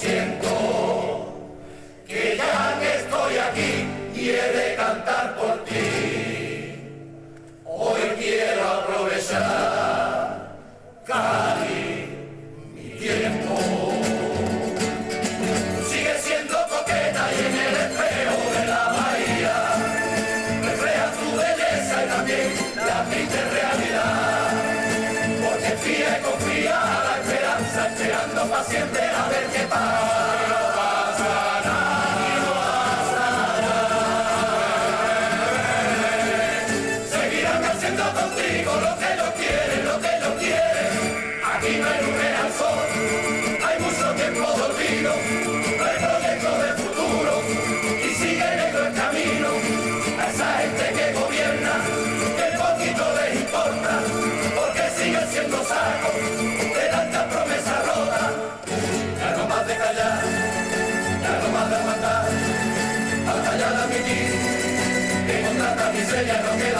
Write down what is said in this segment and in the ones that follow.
siento que ya que estoy aquí y he de cantar por ti. Hoy quiero aprovechar, Cari, mi tiempo. Sigue siendo coqueta y en el espejo de la bahía refleja tu belleza y también la triste realidad. Porque fía y confía a la esperanza, esperando paciente. 사랑해라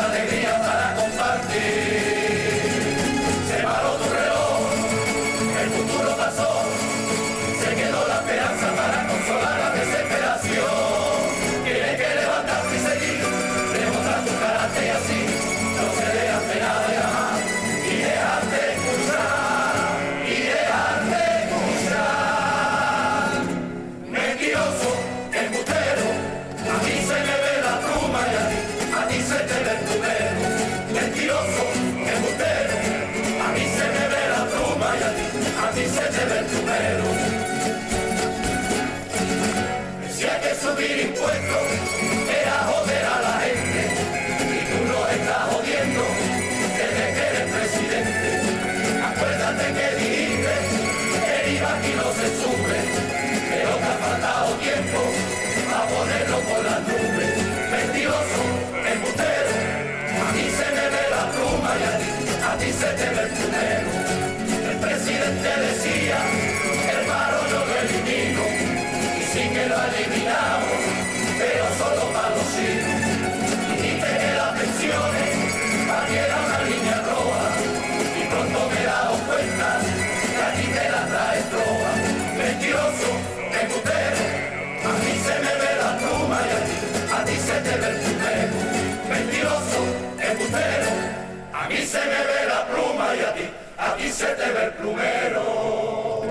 llueve el plumero,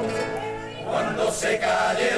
cuando se calle